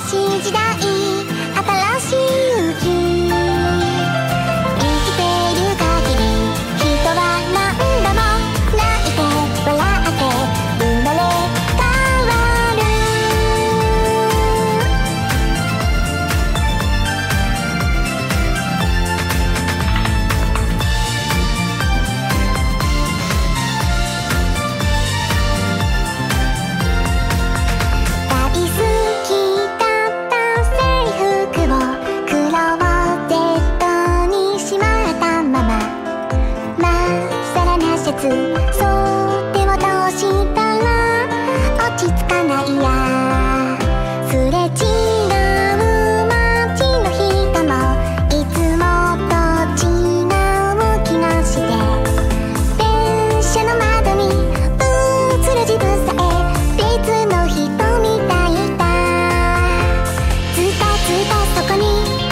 しい時代新しいそこに